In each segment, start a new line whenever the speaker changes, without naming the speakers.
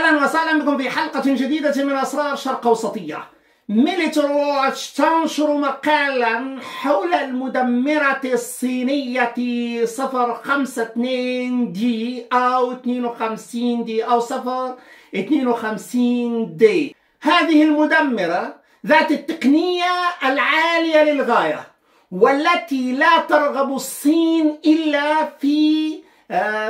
أهلا وسهلا بكم في حلقة جديدة من أسرار شرق أوسطية. ميليتر واتش تنشر مقالا حول المدمرة الصينية 052 دي أو 52 دي أو 052 دي هذه المدمرة ذات التقنية العالية للغاية والتي لا ترغب الصين إلا في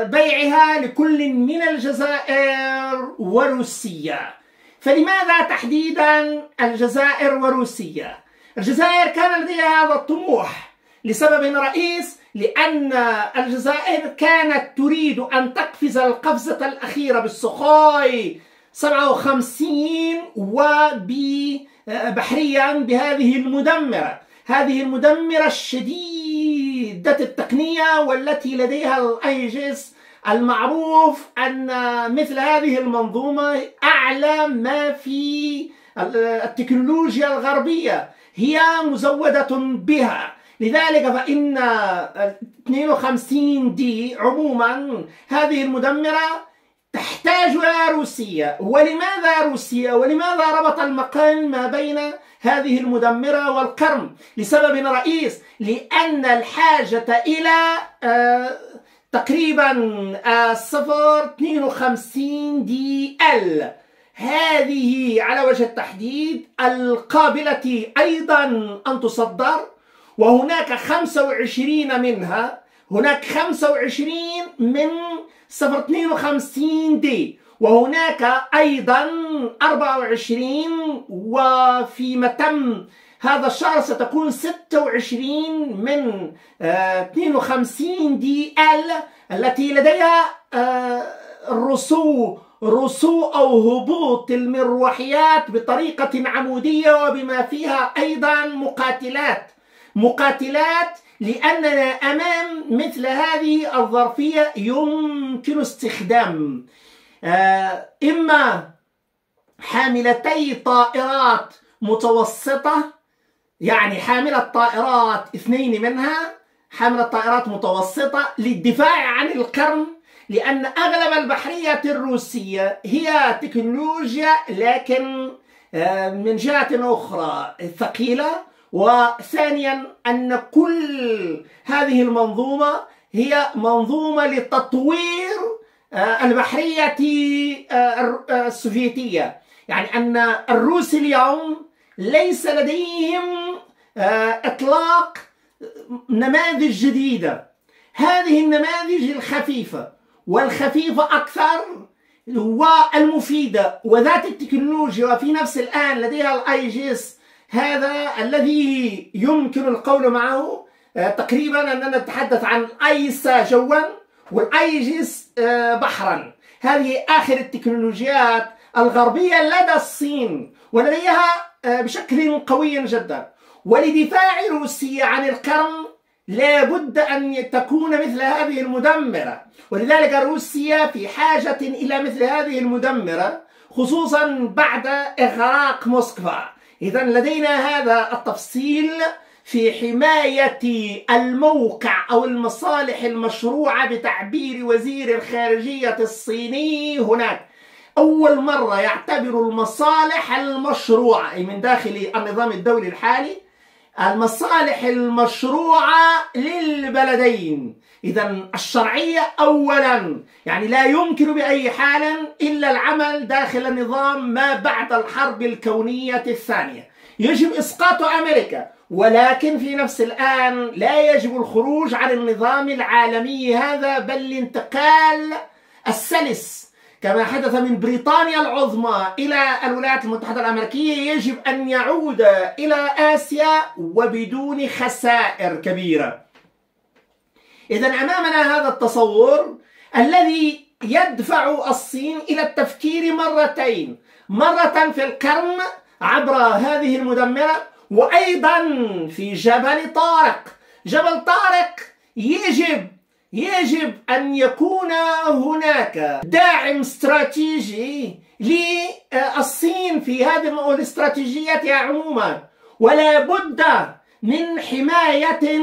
بيعها لكل من الجزائر وروسيا. فلماذا تحديدا الجزائر وروسيا؟ الجزائر كان لديها هذا الطموح لسبب رئيس لأن الجزائر كانت تريد أن تقفز القفزة الأخيرة بالسخوي 57 وبحريا بهذه المدمرة. هذه المدمرة الشديدة التقنية والتي لديها الأيجس المعروف أن مثل هذه المنظومة أعلى ما في التكنولوجيا الغربية. هي مزودة بها. لذلك فإن 52 دي عموما هذه المدمرة تحتاج إلى روسيا ولماذا روسيا ولماذا ربط المقام ما بين هذه المدمرة والقرم؟ لسبب رئيس لأن الحاجة إلى آه تقريبا الصفر 52 دي ال. هذه على وجه التحديد القابلة أيضا أن تصدر وهناك 25 منها هناك 25 من صفر 52 دي وهناك أيضا 24 وفيما تم هذا الشهر ستكون 26 من 52 دي ال التي لديها رسو رسو أو هبوط المروحيات بطريقة عمودية وبما فيها أيضا مقاتلات مقاتلات لأننا أمام مثل هذه الظرفية يمكن استخدام. إما حاملتي طائرات متوسطة يعني حاملة طائرات اثنين منها حاملة طائرات متوسطة للدفاع عن القرن لأن أغلب البحرية الروسية هي تكنولوجيا لكن من جهة أخرى ثقيلة. وثانيا أن كل هذه المنظومة هي منظومة لتطوير البحرية السوفيتية. يعني أن الروس اليوم ليس لديهم إطلاق نماذج جديدة. هذه النماذج الخفيفة والخفيفة أكثر والمفيده وذات التكنولوجيا وفي نفس الآن لديها الاي جيس هذا الذي يمكن القول معه تقريبا أننا نتحدث عن أيس جوا والأيجس بحرا. هذه آخر التكنولوجيات الغربية لدى الصين ولديها بشكل قوي جدا. ولدفاع روسيا عن القرن لا بد أن تكون مثل هذه المدمرة. ولذلك روسيا في حاجة إلى مثل هذه المدمرة خصوصا بعد إغراق موسكفا. إذا لدينا هذا التفصيل في حماية الموقع أو المصالح المشروعة بتعبير وزير الخارجية الصيني هناك. أول مرة يعتبر المصالح المشروعة أي من داخل النظام الدولي الحالي المصالح المشروعة للبلدين. إذا الشرعية أولا. يعني لا يمكن بأي حال إلا العمل داخل النظام ما بعد الحرب الكونية الثانية. يجب إسقاط أمريكا ولكن في نفس الآن لا يجب الخروج عن النظام العالمي هذا بل الانتقال السلس. كما حدث من بريطانيا العظمى إلى الولايات المتحدة الأمريكية يجب أن يعود إلى آسيا وبدون خسائر كبيرة. إذا أمامنا هذا التصور الذي يدفع الصين إلى التفكير مرتين. مرة في القرن عبر هذه المدمرة وأيضا في جبل طارق. جبل طارق يجب يجب أن يكون هناك داعم استراتيجي للصين في هذه الأستراتيجية عموما. ولا بد من حماية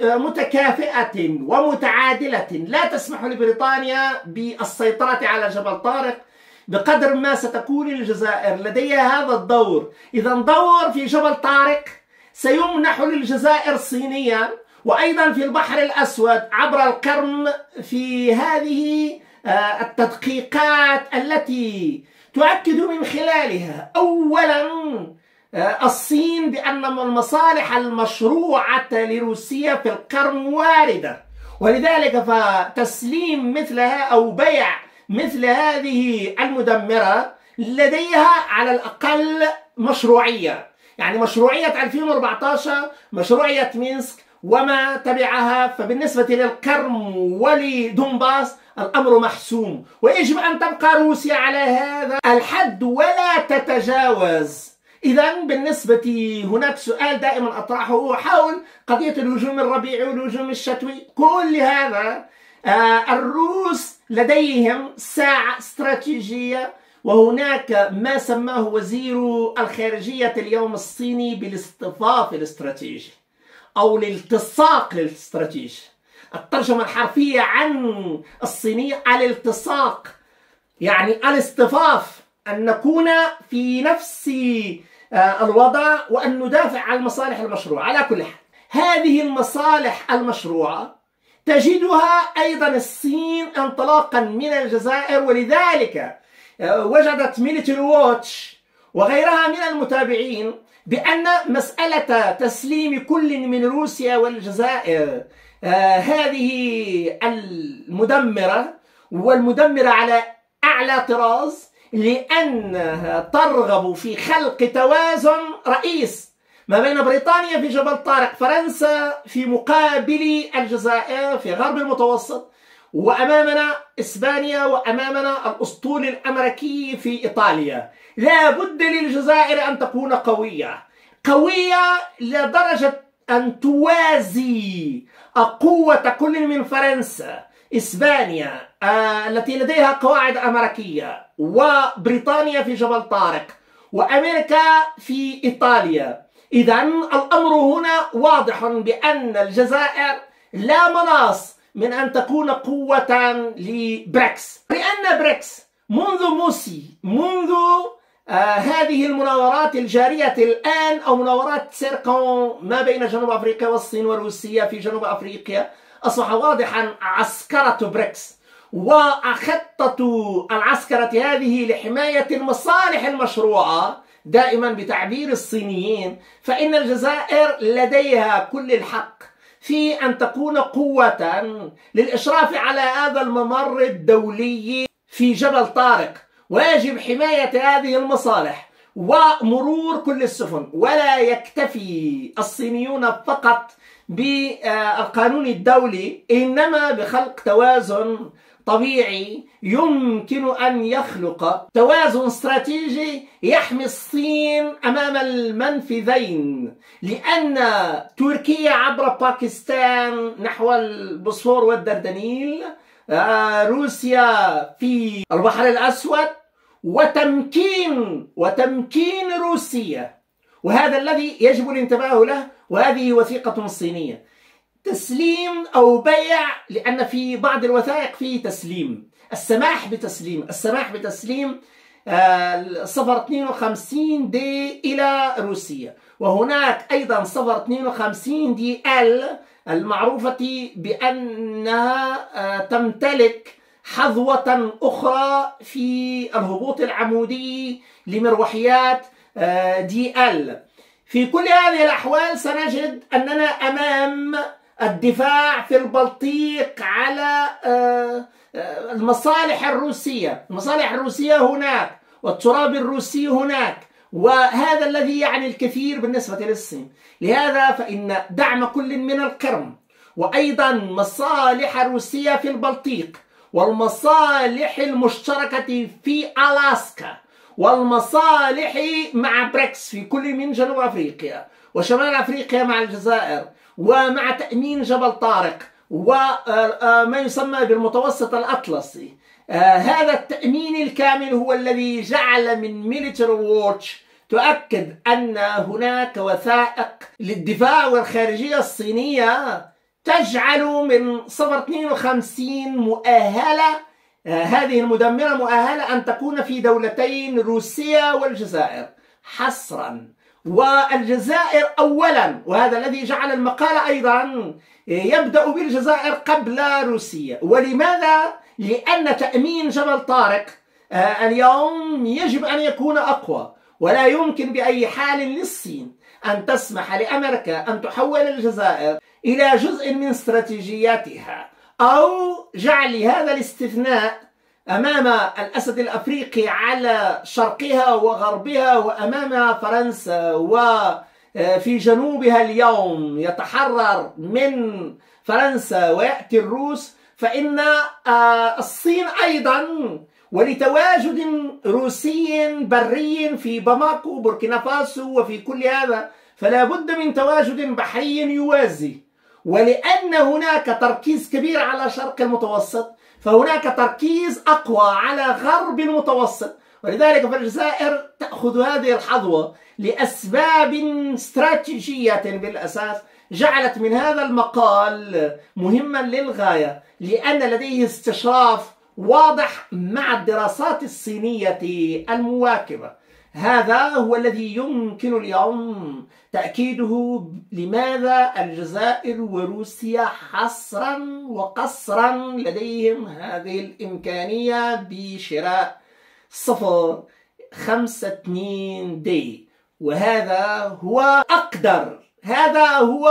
متكافئة ومتعادلة. لا تسمح لبريطانيا بالسيطرة على جبل طارق بقدر ما ستكون الجزائر لديها هذا الدور. إذا دور في جبل طارق سيمنح للجزائر صينيا وأيضا في البحر الأسود عبر القرم في هذه آه، التدقيقات التي تؤكد من خلالها. أولا آه، الصين بأن المصالح المشروعة لروسيا في القرن واردة. ولذلك فتسليم مثلها أو بيع مثل هذه المدمرة لديها على الأقل مشروعية. يعني مشروعية 2014 مشروعية مينسك وما تبعها فبالنسبة للقرم ولدونباس الأمر محسوم. ويجب أن تبقى روسيا على هذا الحد ولا تتجاوز. إذا بالنسبة هناك سؤال دائما أطرحه حول قضية الهجوم الربيعي والهجوم الشتوي. كل هذا. آه، الروس لديهم ساعة استراتيجية وهناك ما سماه وزير الخارجية اليوم الصيني بالاصطفاف الاستراتيجي أو الالتصاق الاستراتيجي. الترجمة الحرفية عن الصينية الالتصاق يعني الاصطفاف أن نكون في نفس الوضع وأن ندافع عن المصالح المشروعة. على كل حال هذه المصالح المشروعة تجدها أيضا الصين انطلاقا من الجزائر ولذلك آه، وجدت ميليتري ووتش وغيرها من المتابعين بأن مسألة تسليم كل من روسيا والجزائر آه، هذه المدمرة والمدمرة على أعلى طراز لأنها ترغب في خلق توازن رئيس ما بين بريطانيا في جبل طارق فرنسا في مقابل الجزائر في غرب المتوسط وأمامنا إسبانيا وأمامنا الأسطول الأمريكي في إيطاليا. لا بد للجزائر أن تكون قوية. قوية لدرجة أن توازي قوة كل من فرنسا إسبانيا آه التي لديها قواعد أمريكية. وبريطانيا في جبل طارق وأمريكا في إيطاليا. إذا الأمر هنا واضح بأن الجزائر لا مناص من أن تكون قوة لبريكس. لأن بريكس منذ موسي منذ آه هذه المناورات الجارية الآن أو مناورات سيركون ما بين جنوب أفريقيا والصين وروسيا في جنوب أفريقيا أصبح واضحا عسكرة بريكس. وخطة العسكرة هذه لحماية المصالح المشروعة دائما بتعبير الصينيين فإن الجزائر لديها كل الحق في أن تكون قوة للإشراف على هذا الممر الدولي في جبل طارق. ويجب حماية هذه المصالح ومرور كل السفن. ولا يكتفي الصينيون فقط بالقانون الدولي إنما بخلق توازن طبيعي يمكن أن يخلق توازن استراتيجي يحمي الصين أمام المنفذين لأن تركيا عبر باكستان نحو البوسفور والدردنيل آه، روسيا في البحر الأسود وتمكين وتمكين روسيا. وهذا الذي يجب الانتباه له وهذه وثيقة صينية. تسليم أو بيع لأن في بعض الوثائق فيه تسليم. السماح بتسليم السماح بتسليم صفر 52 دي إلى روسيا. وهناك أيضا صفر 52 دي إل المعروفة بأنها آه، تمتلك حظوة أخرى في الهبوط العمودي لمروحيات آه، دي إل. في كل هذه الأحوال سنجد أننا أمام الدفاع في البلطيق على آه، آه، المصالح الروسية. المصالح الروسية هناك والتراب الروسي هناك وهذا الذي يعني الكثير بالنسبة للصين. لهذا فإن دعم كل من القرم وأيضا مصالح روسية في البلطيق والمصالح المشتركة في ألاسكا والمصالح مع بريكس في كل من جنوب أفريقيا. وشمال أفريقيا مع الجزائر. ومع تأمين جبل طارق وما يسمى بالمتوسط الأطلسي. هذا التأمين الكامل هو الذي جعل من ميليتري ووتش تؤكد أن هناك وثائق للدفاع والخارجية الصينية تجعل من صفر 52 مؤهلة. هذه المدمرة مؤهلة أن تكون في دولتين روسيا والجزائر. حصرا. والجزائر أولا وهذا الذي جعل المقال أيضا يبدأ بالجزائر قبل روسيا ولماذا؟ لأن تأمين جبل طارق آه، اليوم يجب أن يكون أقوى ولا يمكن بأي حال للصين أن تسمح لأمريكا أن تحول الجزائر إلى جزء من استراتيجياتها أو جعل هذا الاستثناء أمام الأسد الأفريقي على شرقها وغربها وأمام فرنسا وفي جنوبها اليوم يتحرر من فرنسا ويأتي الروس فإن آه، الصين أيضا ولتواجد روسي بري في باماكو بوركينا فاسو وفي كل هذا فلا بد من تواجد بحري يوازي. ولأن هناك تركيز كبير على شرق المتوسط فهناك تركيز أقوى على غرب المتوسط. ولذلك فالجزائر تأخذ هذه الحظوة لأسباب استراتيجية بالأساس جعلت من هذا المقال مهما للغاية لأن لديه استشراف واضح مع الدراسات الصينية المواكبة. هذا هو الذي يمكن اليوم تأكيده لماذا الجزائر وروسيا حصرا وقصرا لديهم هذه الإمكانية بشراء صفر خمسة اتنين D. وهذا هو أقدر. هذا هو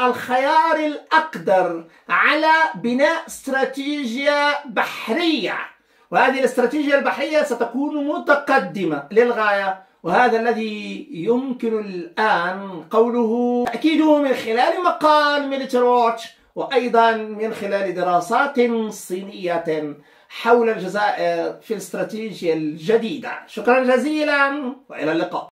الخيار الأقدر على بناء استراتيجية بحرية. وهذه الاستراتيجية البحرية ستكون متقدمة للغاية وهذا الذي يمكن الآن قوله تأكيده من خلال مقال Military Watch وأيضا من خلال دراسات صينية حول الجزائر في الاستراتيجية الجديدة. شكرا جزيلا وإلى اللقاء.